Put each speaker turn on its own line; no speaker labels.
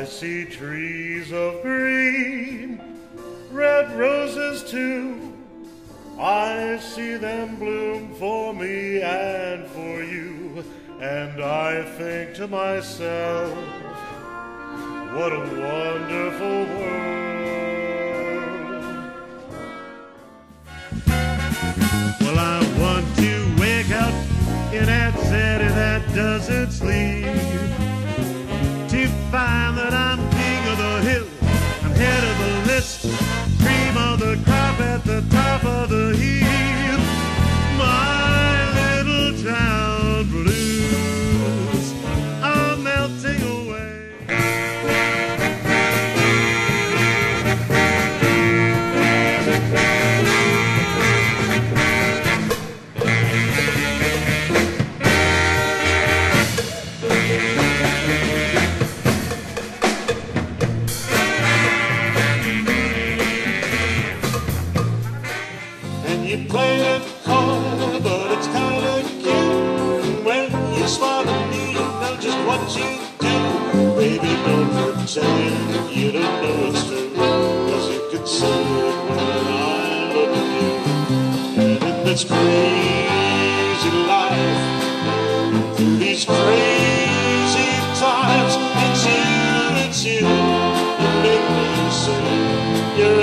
I see trees of green, red roses too. I see them bloom for me and for you. And I think to myself, what a wonderful world. Well, I want to wake up in that city that doesn't sleep. When you smile at me, you know just what you do. Baby, don't pretend you don't know it's true. Cause you can see it when I look at you. And in this crazy life, through these crazy times, it's you, it's you. You make me say you're